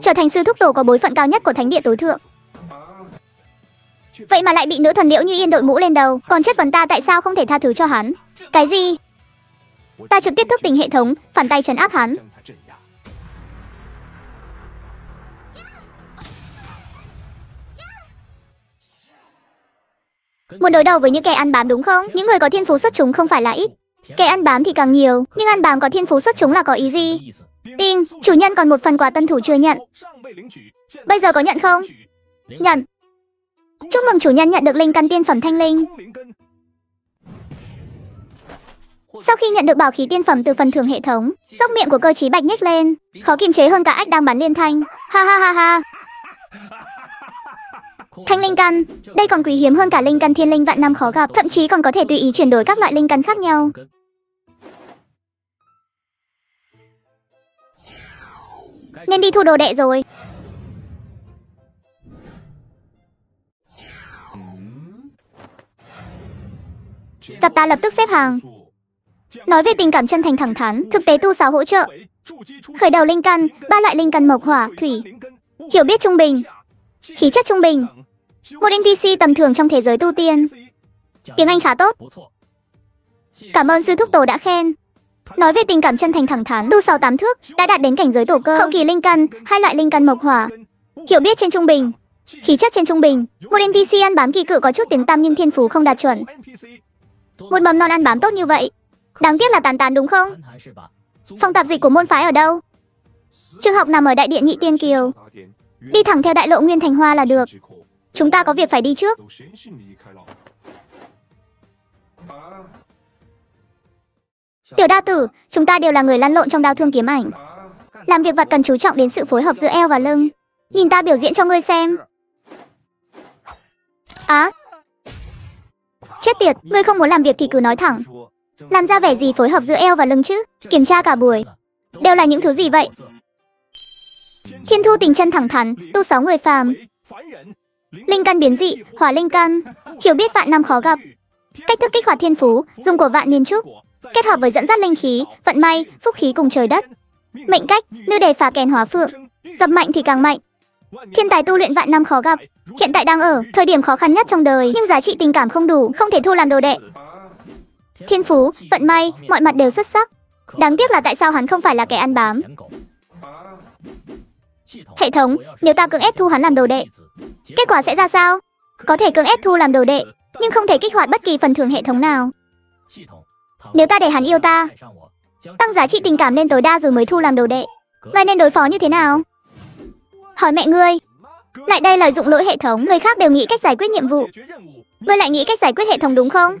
trở thành sư thúc tổ có bối phận cao nhất của thánh địa tối thượng. Vậy mà lại bị nữ thần liễu như yên đội mũ lên đầu, còn chất vấn ta tại sao không thể tha thứ cho hắn. Cái gì? Ta trực tiếp thức tỉnh hệ thống, phản tay trấn áp hắn. Muốn đối đầu với những kẻ ăn bám đúng không? Những người có thiên phú xuất chúng không phải là ít. Kẻ ăn bám thì càng nhiều, nhưng ăn bám có thiên phú xuất chúng là có ý gì? Tin, chủ nhân còn một phần quà tân thủ chưa nhận. Bây giờ có nhận không? Nhận. Chúc mừng chủ nhân nhận được linh căn tiên phẩm thanh linh. Sau khi nhận được bảo khí tiên phẩm từ phần thưởng hệ thống, góc miệng của cơ trí bạch nhếch lên, khó kiềm chế hơn cả ách đang bắn liên thanh. Ha ha ha ha. Thanh linh căn, đây còn quý hiếm hơn cả linh căn thiên linh vạn năm khó gặp, thậm chí còn có thể tùy ý chuyển đổi các loại linh căn khác nhau. Nên đi thu đồ đệ rồi. Gặp ta lập tức xếp hàng. Nói về tình cảm chân thành thẳng thắn, thực tế tu sáu hỗ trợ. Khởi đầu linh căn, ba loại linh căn mộc hỏa, thủy. Hiểu biết trung bình, khí chất trung bình. Một NPC tầm thường trong thế giới tu tiên. Tiếng Anh khá tốt. Cảm ơn sư thúc tổ đã khen. Nói về tình cảm chân thành thẳng thắn, tu 68 thước đã đạt đến cảnh giới tổ cơ, hậu kỳ linh căn, hai loại linh căn mộc hỏa. Hiểu biết trên trung bình, khí chất trên trung bình. Một NPC ăn bám kỳ cự có chút tiếng tăm nhưng thiên phú không đạt chuẩn. Một mầm non ăn bám tốt như vậy, đáng tiếc là tàn tàn đúng không? Phòng tạp dịch của môn phái ở đâu? Trường học nằm ở đại điện nhị tiên kiều. Đi thẳng theo đại lộ Nguyên Thành Hoa là được. Chúng ta có việc phải đi trước. Tiểu đa tử, chúng ta đều là người lăn lộn trong Đao thương kiếm ảnh. Làm việc vật cần chú trọng đến sự phối hợp giữa eo và lưng. Nhìn ta biểu diễn cho ngươi xem. Á. À, chết tiệt, ngươi không muốn làm việc thì cứ nói thẳng. Làm ra vẻ gì phối hợp giữa eo và lưng chứ? Kiểm tra cả buổi. Đều là những thứ gì vậy? Thiên thu tình chân thẳng thắn, tu sáu người phàm. Linh căn biến dị, hỏa linh căn, hiểu biết vạn năm khó gặp. Cách thức kích hoạt thiên phú, dùng của vạn niên trúc, kết hợp với dẫn dắt linh khí, vận may, phúc khí cùng trời đất. Mệnh cách, nữ đề phá kèn hóa phượng, gặp mạnh thì càng mạnh. Thiên tài tu luyện vạn năm khó gặp, hiện tại đang ở thời điểm khó khăn nhất trong đời, nhưng giá trị tình cảm không đủ, không thể thu làm đồ đệ. Thiên phú, vận may, mọi mặt đều xuất sắc. Đáng tiếc là tại sao hắn không phải là kẻ ăn bám. Hệ thống, nếu ta cưỡng ép thu hắn làm đồ đệ, kết quả sẽ ra sao? Có thể cưỡng ép thu làm đồ đệ, nhưng không thể kích hoạt bất kỳ phần thưởng hệ thống nào. Nếu ta để hắn yêu ta, tăng giá trị tình cảm lên tối đa rồi mới thu làm đồ đệ, ngài nên đối phó như thế nào? Hỏi mẹ ngươi. Lại đây lợi dụng lỗi hệ thống, người khác đều nghĩ cách giải quyết nhiệm vụ. Ngươi lại nghĩ cách giải quyết hệ thống đúng không?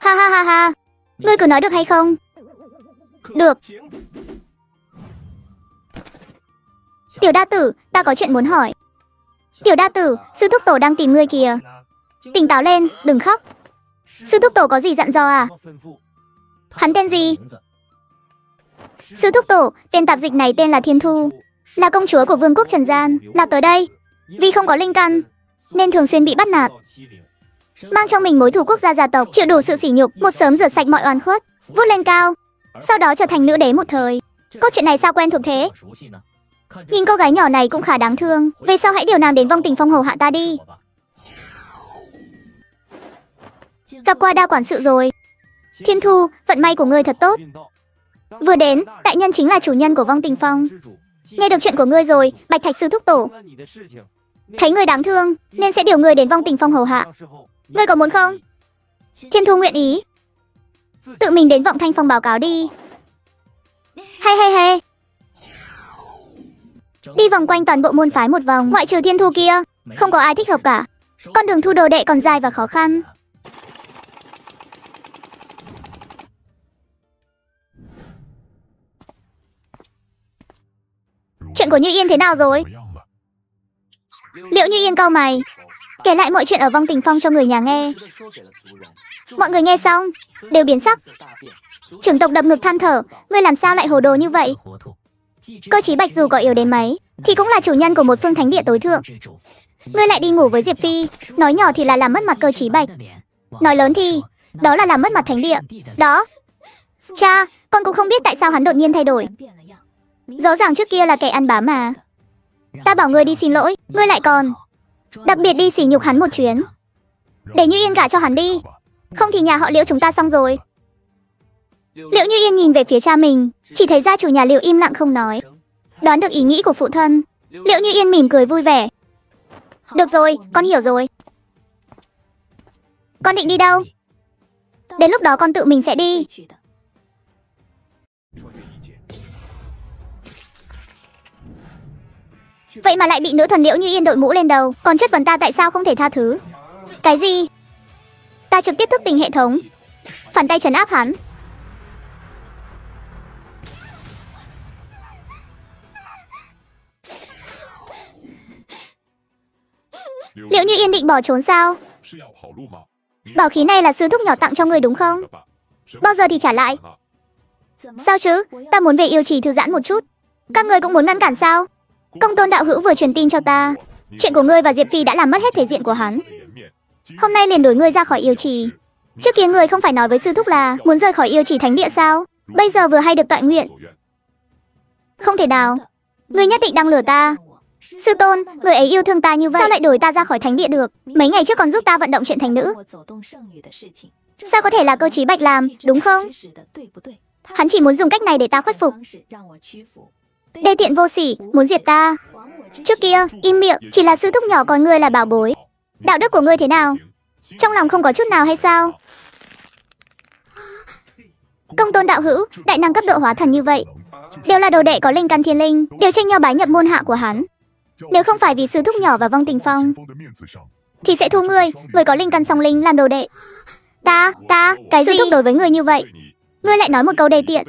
Ha ha ha ha. Ngươi cứ nói được hay không? Được. Tiểu đa tử, ta có chuyện muốn hỏi. Tiểu đa tử, sư thúc tổ đang tìm ngươi kìa. Tỉnh táo lên, đừng khóc. Sư thúc tổ có gì dặn dò à? Hắn tên gì? Sư thúc tổ, tên tạp dịch này tên là Thiên Thu. Là công chúa của vương quốc Trần Gian, là tới đây. Vì không có linh căn, nên thường xuyên bị bắt nạt. Mang trong mình mối thù quốc gia gia tộc, chịu đủ sự sỉ nhục, một sớm rửa sạch mọi oan khuất, vút lên cao. Sau đó trở thành nữ đế một thời. Câu chuyện này sao quen thuộc thế? Nhìn cô gái nhỏ này cũng khá đáng thương. Về sau hãy điều nàng đến vong tình phong hầu hạ ta đi. Gặp qua đa quản sự rồi. Thiên Thu, vận may của ngươi thật tốt. Vừa đến, đại nhân chính là chủ nhân của vong tình phong. Nghe được chuyện của ngươi rồi, Bạch Thạch Sư thúc tổ. Thấy ngươi đáng thương, nên sẽ điều người đến vong tình phong hầu hạ. Ngươi có muốn không? Thiên Thu nguyện ý. Tự mình đến vọng thanh phong báo cáo đi. Hay hay hay. Đi vòng quanh toàn bộ môn phái một vòng, ngoại trừ thiên thu kia, không có ai thích hợp cả. Con đường thu đồ đệ còn dài và khó khăn. Chuyện của Như Yên thế nào rồi? Liệu Như Yên cau mày, kể lại mọi chuyện ở vong tình phong cho người nhà nghe. Mọi người nghe xong, đều biến sắc. Trưởng tộc đập ngực than thở, ngươi làm sao lại hồ đồ như vậy? Cơ chí bạch dù có yếu đến mấy, thì cũng là chủ nhân của một phương thánh địa tối thượng. Ngươi lại đi ngủ với Diệp Phi, nói nhỏ thì là làm mất mặt cơ chí bạch. Nói lớn thì, đó là làm mất mặt thánh địa. Đó. Cha, con cũng không biết tại sao hắn đột nhiên thay đổi. Rõ ràng trước kia là kẻ ăn bám mà. Ta bảo ngươi đi xin lỗi, ngươi lại còn đặc biệt đi sỉ nhục hắn một chuyến. Để Như Yên gả cho hắn đi, không thì nhà họ Liễu chúng ta xong rồi. Liễu Như Yên nhìn về phía cha mình, chỉ thấy gia chủ nhà Liễu im lặng không nói. Đoán được ý nghĩ của phụ thân, Liễu Như Yên mỉm cười vui vẻ. Được rồi, con hiểu rồi. Con định đi đâu? Đến lúc đó con tự mình sẽ đi. Vậy mà lại bị nữ thần Liễu Như Yên đội mũ lên đầu, còn chất vấn ta tại sao không thể tha thứ. Cái gì? Ta trực tiếp thức tình hệ thống. Phản tay trấn áp hắn. Liệu như Yên định bỏ trốn sao? Bảo khí này là sư thúc nhỏ tặng cho người đúng không? Bao giờ thì trả lại? Sao chứ? Ta muốn về yêu trì thư giãn một chút. Các người cũng muốn ngăn cản sao? Công tôn đạo hữu vừa truyền tin cho ta. Chuyện của ngươi và Diệp Phi đã làm mất hết thể diện của hắn. Hôm nay liền đuổi ngươi ra khỏi yêu trì. Trước kia ngươi không phải nói với sư thúc là muốn rời khỏi yêu trì thánh địa sao? Bây giờ vừa hay được tọa nguyện. Không thể nào. Ngươi nhất định đang lừa ta. Sư tôn, người ấy yêu thương ta như vậy Sao lại đuổi ta ra khỏi thánh địa được Mấy ngày trước còn giúp ta vận động chuyện thành nữ Sao có thể là cơ chí bạch làm, đúng không Hắn chỉ muốn dùng cách này để ta khuất phục Đê tiện vô sỉ, muốn diệt ta. Trước kia, im miệng, chỉ là sư thúc nhỏ còn ngươi là bảo bối. Đạo đức của ngươi thế nào? Trong lòng không có chút nào hay sao? Công tôn đạo hữu, đại năng cấp độ hóa thần như vậy Đều là đồ đệ có linh căn thiên linh Đều tranh nhau bái nhập môn hạ của hắn. Nếu không phải vì sư thúc nhỏ và vong tình phong Thì sẽ thu ngươi Người có linh căn song linh làm đồ đệ. Ta, ta, cái sư thúc đối với người như vậy Ngươi lại nói một câu đề tiện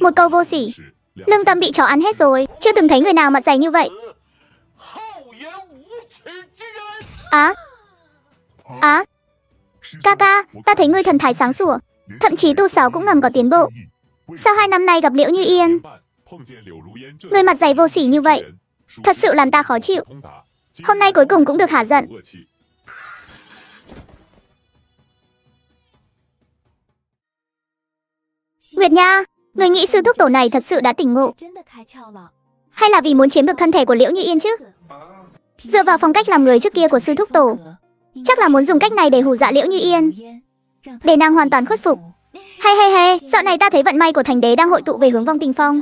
Một câu vô sỉ Lương tâm bị chó ăn hết rồi Chưa từng thấy người nào mặt dày như vậy Á Á Ca ca, ta thấy ngươi thần thái sáng sủa Thậm chí tu sáu cũng ngầm có tiến bộ Sau hai năm nay gặp Liễu Như Yên Người mặt dày vô sỉ như vậy Thật sự làm ta khó chịu. Hôm nay cuối cùng cũng được hả giận. Nguyệt Nha, người nghĩ sư thúc tổ này thật sự đã tỉnh ngộ. Hay là vì muốn chiếm được thân thể của Liễu Như Yên chứ? Dựa vào phong cách làm người trước kia của sư thúc tổ, chắc là muốn dùng cách này để hù dọa Liễu Như Yên, để nàng hoàn toàn khuất phục. Hay hay hay, dạo này ta thấy vận may của thành đế đang hội tụ về hướng vong tình phong.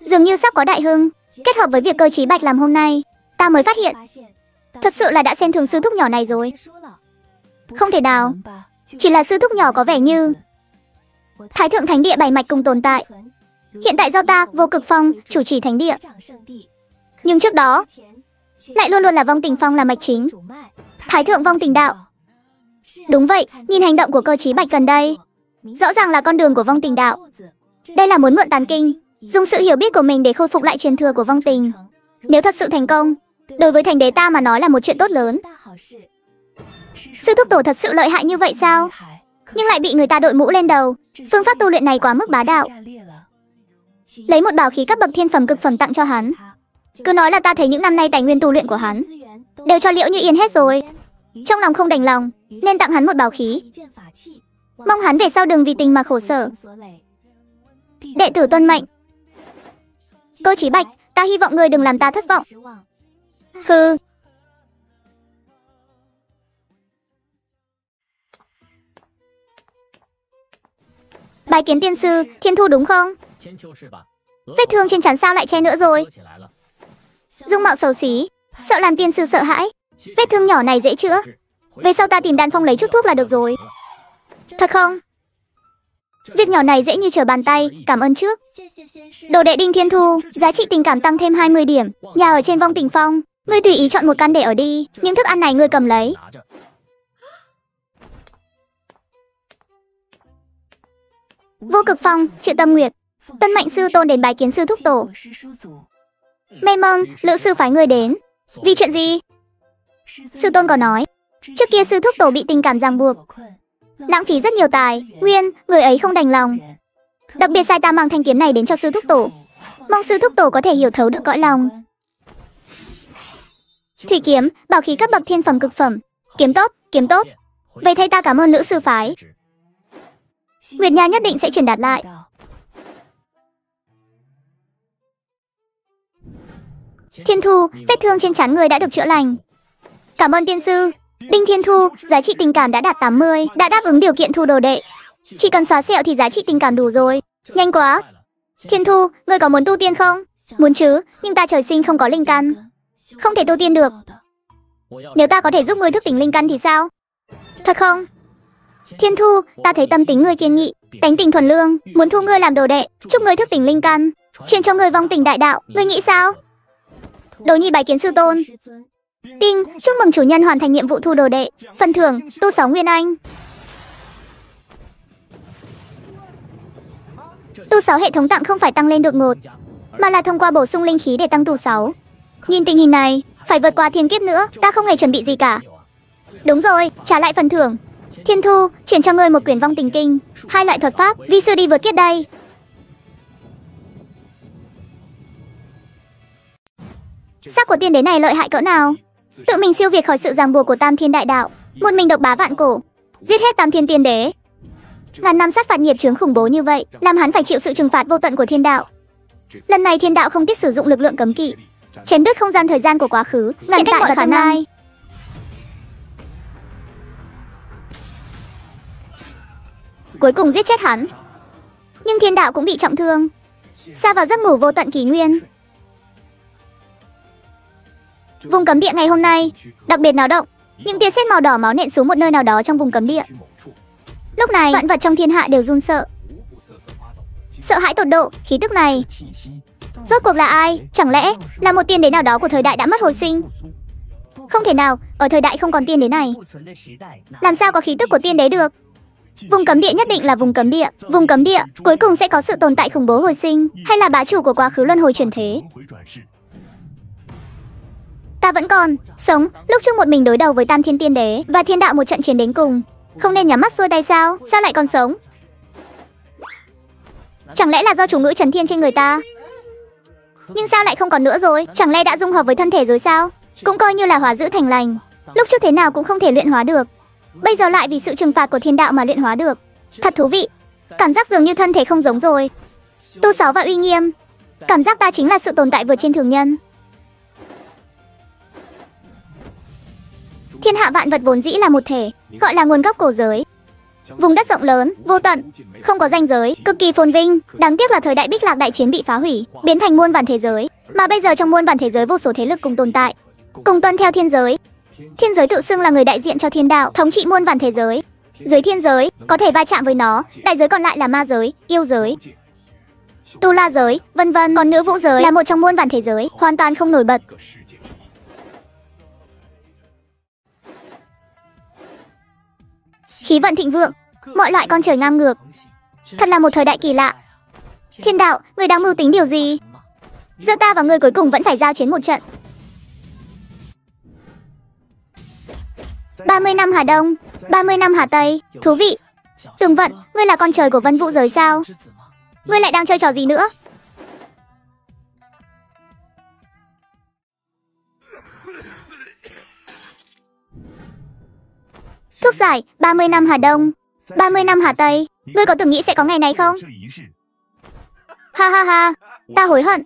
Dường như sắp có đại hưng. Kết hợp với việc cơ trí bạch làm hôm nay, ta mới phát hiện, thật sự là đã xem thường sư thúc nhỏ này rồi. Không thể nào, chỉ là sư thúc nhỏ có vẻ như Thái thượng thánh địa bảy mạch cùng tồn tại. Hiện tại do ta, Vô Cực Phong, chủ trì thánh địa. Nhưng trước đó, lại luôn luôn là Vong Tình Phong là mạch chính. Thái thượng Vong Tình Đạo. Đúng vậy, nhìn hành động của cơ trí bạch gần đây, rõ ràng là con đường của Vong Tình Đạo. Đây là muốn mượn tàn kinh, dùng sự hiểu biết của mình để khôi phục lại truyền thừa của vong tình. Nếu thật sự thành công, đối với thành đế ta mà nói là một chuyện tốt lớn. Sư thúc tổ thật sự lợi hại như vậy sao? Nhưng lại bị người ta đội mũ lên đầu. Phương pháp tu luyện này quá mức bá đạo. Lấy một bảo khí cấp bậc thiên phẩm cực phẩm tặng cho hắn. Cứ nói là ta thấy những năm nay tài nguyên tu luyện của hắn đều cho Liễu Như Yên hết rồi. Trong lòng không đành lòng, nên tặng hắn một bảo khí. Mong hắn về sau đừng vì tình mà khổ sở. Đệ tử tuân mệnh. Cơ chí bạch, ta hy vọng người đừng làm ta thất vọng. Hừ. Bài kiến tiên sư, thiên thu đúng không? Vết thương trên trán sao lại che nữa rồi? Dung mạo xấu xí, sợ làm tiên sư sợ hãi. Vết thương nhỏ này dễ chữa. Về sau ta tìm đan phong lấy chút thuốc là được rồi. Thật không? Việc nhỏ này dễ như trở bàn tay, cảm ơn trước. Đồ đệ Đinh Thiên Thu, giá trị tình cảm tăng thêm 20 điểm. Nhà ở trên vong tình phong, ngươi tùy ý chọn một căn để ở đi. Những thức ăn này ngươi cầm lấy. Vô cực phong, triệu tâm nguyệt. Tân mạnh sư tôn đến bái kiến sư thúc tổ. May mong, lữ sư phái người đến. Vì chuyện gì? Sư tôn có nói, trước kia sư thúc tổ bị tình cảm ràng buộc, lãng phí rất nhiều tài, nguyên, người ấy không đành lòng. Đặc biệt sai ta mang thanh kiếm này đến cho sư thúc tổ. Mong sư thúc tổ có thể hiểu thấu được cõi lòng. Thủy kiếm, bảo khí cấp bậc thiên phẩm cực phẩm. Kiếm tốt, kiếm tốt. Vậy thay ta cảm ơn lữ sư phái. Nguyệt Nha nhất định sẽ truyền đạt lại. Thiên Thu, vết thương trên trán người đã được chữa lành. Cảm ơn tiên sư. Đinh Thiên Thu, giá trị tình cảm đã đạt 80, đã đáp ứng điều kiện thu đồ đệ. Chỉ cần xóa sẹo thì giá trị tình cảm đủ rồi. Nhanh quá. Thiên Thu, ngươi có muốn tu tiên không? Muốn chứ, nhưng ta trời sinh không có linh căn. Không thể tu tiên được. Nếu ta có thể giúp ngươi thức tỉnh linh căn thì sao? Thật không? Thiên Thu, ta thấy tâm tính ngươi kiên nghị, tánh tình thuần lương, muốn thu ngươi làm đồ đệ, chúc ngươi thức tỉnh linh căn, truyền cho ngươi vong tình đại đạo, ngươi nghĩ sao? Đồ nhi bài kiến sư tôn. Tinh, chúc mừng chủ nhân hoàn thành nhiệm vụ thu đồ đệ, phần thưởng, tu sáu nguyên anh. Tu sáu hệ thống tặng không phải tăng lên đột ngột, mà là thông qua bổ sung linh khí để tăng tu sáu. Nhìn tình hình này, phải vượt qua thiên kiếp nữa, ta không hề chuẩn bị gì cả. Đúng rồi, trả lại phần thưởng. Thiên Thu, chuyển cho ngươi một quyển vong tình kinh, hai loại thuật pháp, vi sư đi vượt kiếp đây. Sắc của tiên đế này lợi hại cỡ nào? Tự mình siêu việt khỏi sự ràng buộc của Tam Thiên Đại Đạo, một mình độc bá vạn cổ, giết hết Tam Thiên Tiên Đế. Ngàn năm sát phạt nghiệp chướng khủng bố như vậy, làm hắn phải chịu sự trừng phạt vô tận của thiên đạo. Lần này thiên đạo không tiếc sử dụng lực lượng cấm kỵ, chém đứt không gian thời gian của quá khứ, ngăn cách mọi khả năng. Cuối cùng giết chết hắn. Nhưng thiên đạo cũng bị trọng thương, xa vào giấc ngủ vô tận kỷ nguyên. Vùng cấm địa ngày hôm nay đặc biệt náo động, những tia sét màu đỏ máu nện xuống một nơi nào đó trong vùng cấm địa. Lúc này, vạn vật trong thiên hạ đều run sợ. Sợ hãi tột độ, khí tức này. Rốt cuộc là ai? Chẳng lẽ là một tiên đế nào đó của thời đại đã mất hồi sinh? Không thể nào, ở thời đại không còn tiên đế này. Làm sao có khí tức của tiên đế được? Vùng cấm địa nhất định là vùng cấm địa. Vùng cấm địa cuối cùng sẽ có sự tồn tại khủng bố hồi sinh, hay là bá chủ của quá khứ luân hồi chuyển thế? Ta vẫn còn sống lúc trước một mình đối đầu với Tam Thiên Tiên Đế và Thiên Đạo một trận chiến đến cùng. Không nên nhắm mắt xuôi tay sao? Sao lại còn sống? Chẳng lẽ là do chủ ngữ Trần Thiên trên người ta? Nhưng sao lại không còn nữa rồi? Chẳng lẽ đã dung hợp với thân thể rồi sao? Cũng coi như là hóa giữ thành lành. Lúc trước thế nào cũng không thể luyện hóa được. Bây giờ lại vì sự trừng phạt của thiên đạo mà luyện hóa được. Thật thú vị. Cảm giác dường như thân thể không giống rồi. Tu sáu và uy nghiêm. Cảm giác ta chính là sự tồn tại vượt trên thường nhân. Thiên hạ vạn vật vốn dĩ là một thể, gọi là nguồn gốc cổ giới. Vùng đất rộng lớn, vô tận, không có ranh giới, cực kỳ phồn vinh. Đáng tiếc là thời đại Bích Lạc đại chiến bị phá hủy, biến thành muôn vàn thế giới. Mà bây giờ trong muôn vàn thế giới vô số thế lực cùng tồn tại, cùng tuân theo thiên giới. Thiên giới tự xưng là người đại diện cho thiên đạo, thống trị muôn vàn thế giới. Dưới thiên giới có thể va chạm với nó, đại giới còn lại là ma giới, yêu giới, tu la giới, vân vân. Còn nữ vũ giới là một trong muôn vàn thế giới, hoàn toàn không nổi bật. khí vận thịnh vượng, mọi loại con trời ngang ngược. Thật là một thời đại kỳ lạ. Thiên đạo, người đang mưu tính điều gì? Giữa ta và người cuối cùng vẫn phải giao chiến một trận. 30 năm Hà Đông, 30 năm Hà Tây, thú vị. Tường vận, ngươi là con trời của vân vũ giới sao? Ngươi lại đang chơi trò gì nữa? Thuốc giải 30 năm Hà Đông 30 năm Hà Tây Ngươi có từng nghĩ sẽ có ngày này không? Ha ha ha Ta hối hận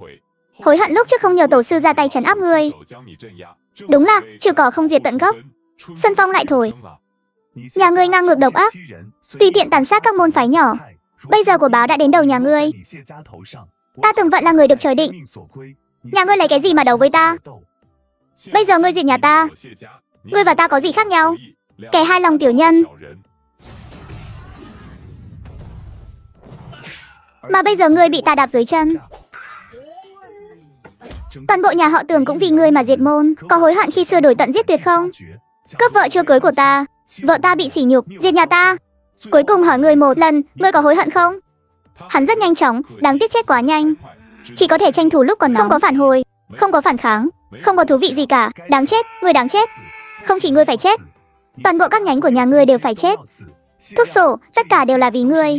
Hối hận lúc trước không nhờ tổ sư ra tay trấn áp ngươi Đúng là trừ cỏ không diệt tận gốc Xuân phong lại thổi. Nhà ngươi ngang ngược độc ác. Tùy tiện tàn sát các môn phái nhỏ. Bây giờ của báo đã đến đầu nhà ngươi. Ta từng vận là người được trời định. Nhà ngươi lấy cái gì mà đấu với ta? Bây giờ ngươi diệt nhà ta. Ngươi và ta có gì khác nhau? Kẻ hai lòng tiểu nhân Mà bây giờ ngươi bị ta đạp dưới chân Toàn bộ nhà họ tường cũng vì ngươi mà diệt môn Có hối hận khi xưa đổi tận giết tuyệt không Cướp vợ chưa cưới của ta. Vợ ta bị sỉ nhục, diệt nhà ta. Cuối cùng hỏi ngươi một lần Ngươi có hối hận không? Hắn rất nhanh chóng, đáng tiếc chết quá nhanh. Chỉ có thể tranh thủ lúc còn nóng. Không có phản hồi, không có phản kháng Không có thú vị gì cả, đáng chết, ngươi đáng chết. Không chỉ ngươi phải chết Toàn bộ các nhánh của nhà ngươi đều phải chết. Thuốc sổ, tất cả đều là vì ngươi.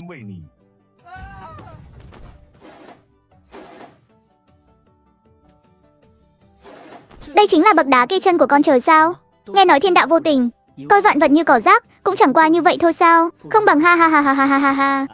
Đây chính là bậc đá cây chân của con trời sao Nghe nói thiên đạo vô tình. Tôi vạn vật như cỏ rác, Cũng chẳng qua như vậy thôi sao? Không bằng ha ha ha ha ha ha ha